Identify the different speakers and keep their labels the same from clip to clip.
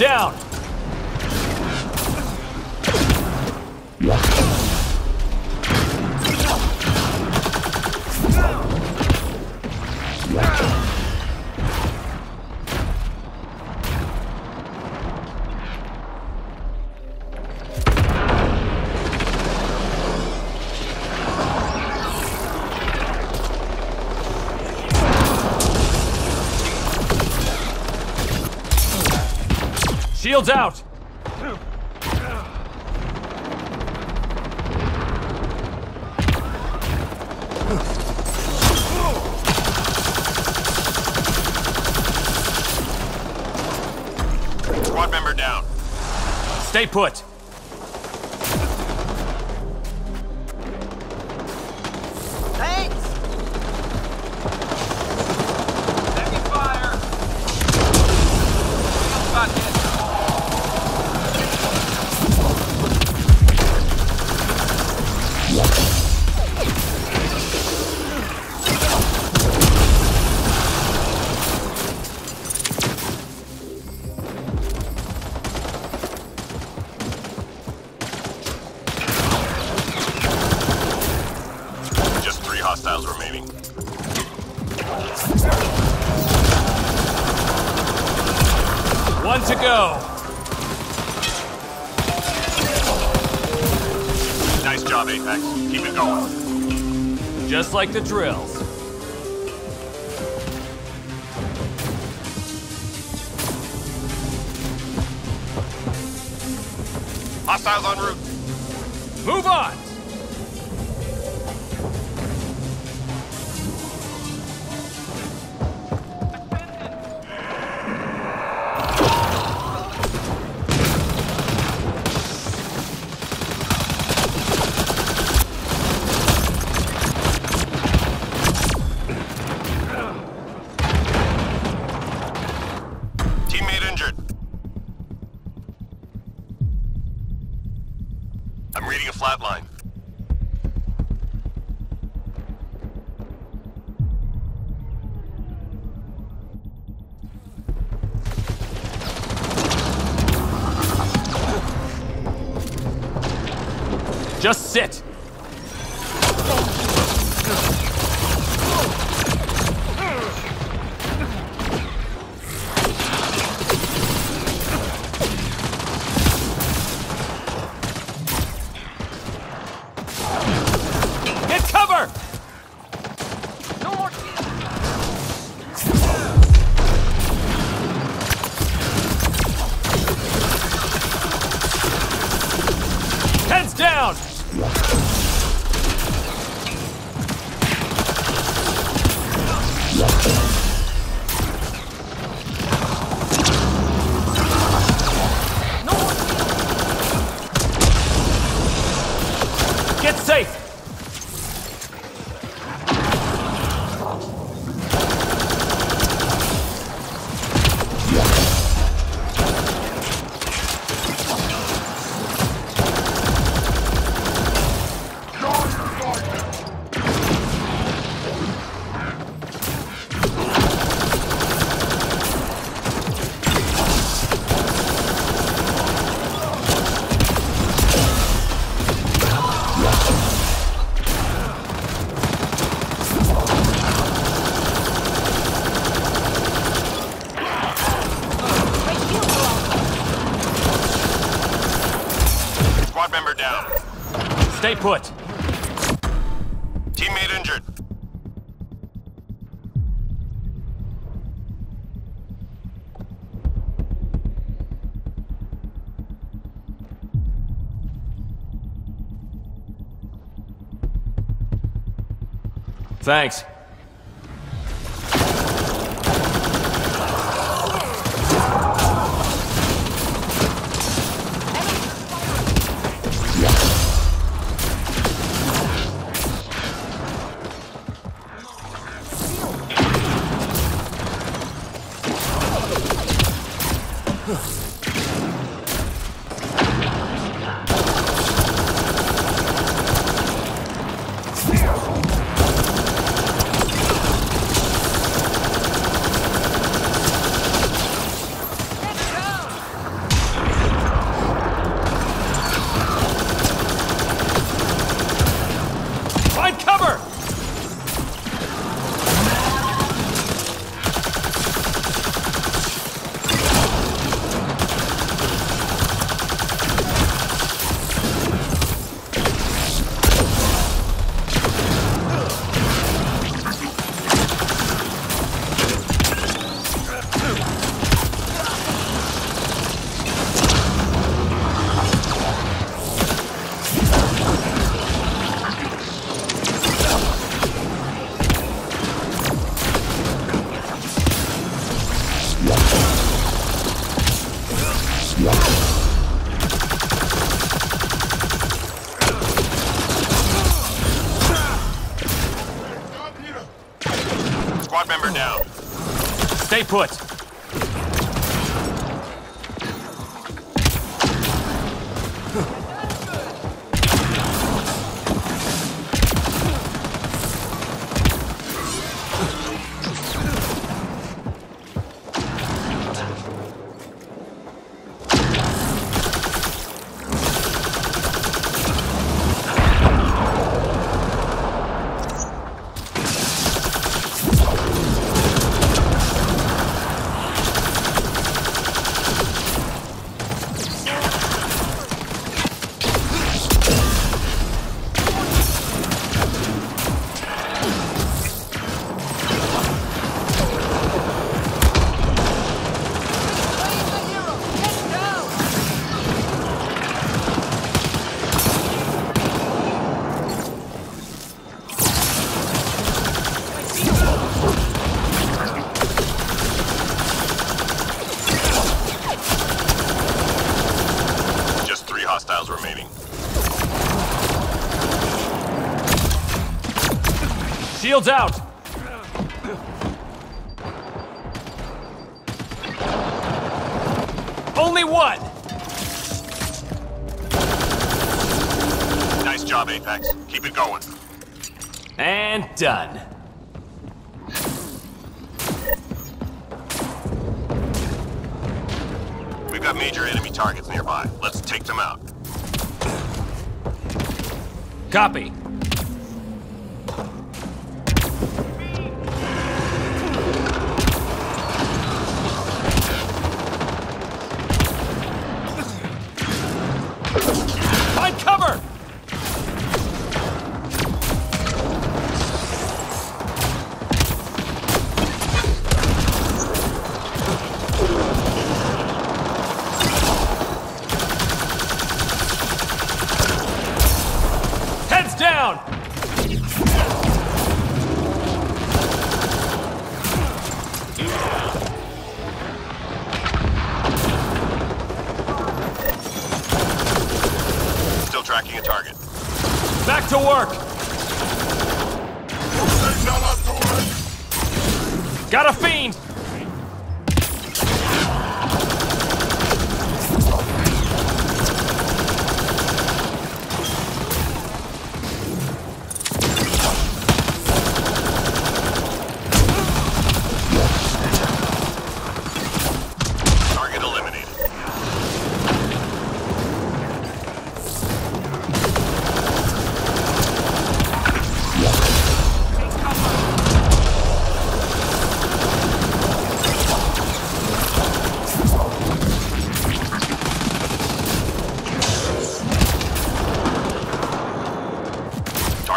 Speaker 1: Down! Shields out!
Speaker 2: Squad member down.
Speaker 1: Stay put!
Speaker 2: Apex. Keep it going.
Speaker 1: Just like the drills.
Speaker 2: Hostiles en route.
Speaker 1: Move on! Just sit! Get cover! Heads down! Stay put!
Speaker 2: Teammate injured.
Speaker 1: Thanks. Put. Shields out. Only one.
Speaker 2: Nice job, Apex. Keep it going.
Speaker 1: And done.
Speaker 2: We've got major enemy targets nearby. Let's take them out.
Speaker 1: Copy.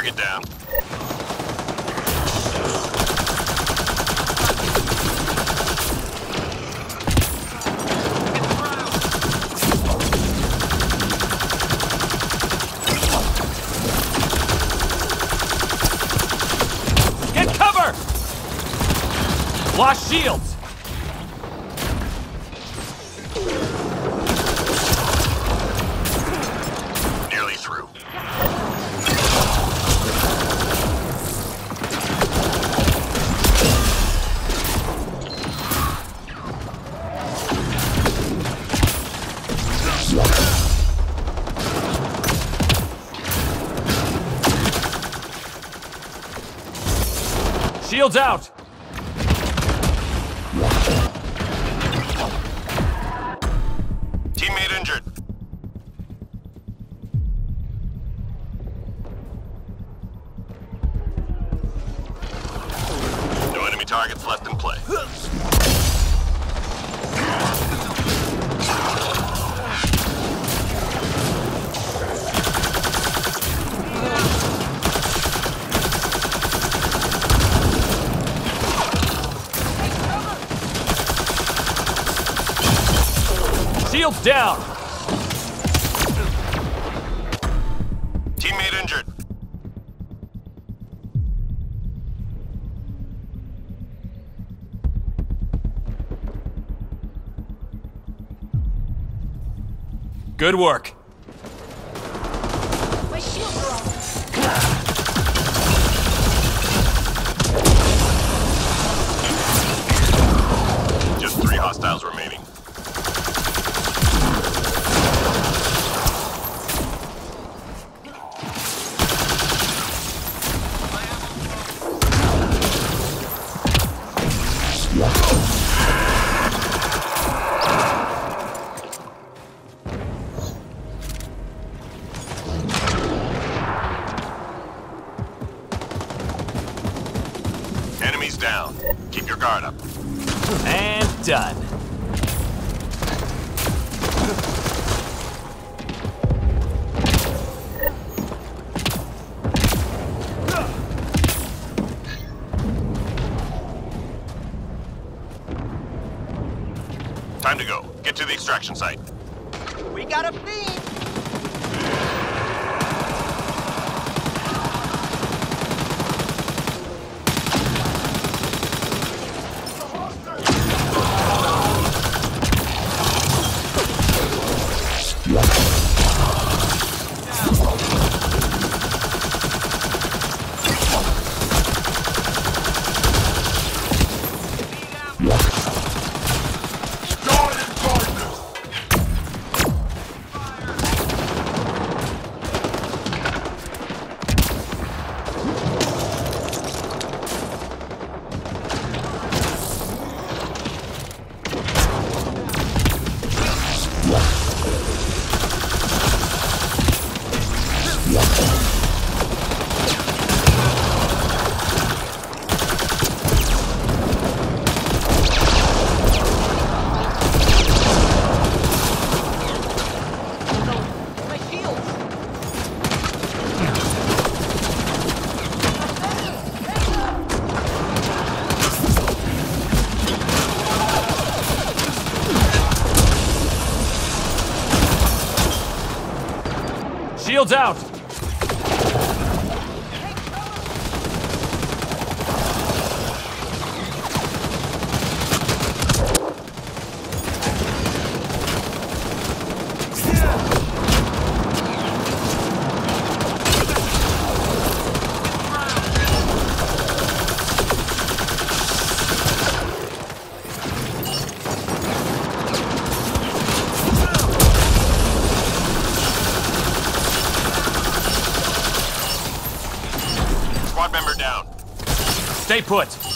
Speaker 2: Target down.
Speaker 1: Get cover! Lost shields! Shields out!
Speaker 2: Teammate injured.
Speaker 1: Shields down!
Speaker 2: Teammate injured.
Speaker 1: Good work.
Speaker 3: Just three hostiles remain. Off.
Speaker 2: Keep your guard up.
Speaker 1: And done.
Speaker 2: Time to go. Get to the extraction site.
Speaker 4: We got a fiend!
Speaker 1: Out! Put.